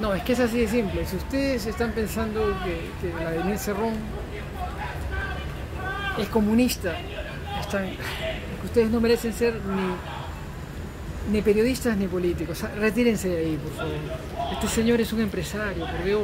No, es que es así de simple. Si ustedes están pensando que, que Vladimir Cerrón es comunista, están, ustedes no merecen ser ni, ni periodistas ni políticos. Retírense de ahí, por favor. Este señor es un empresario, por Dios.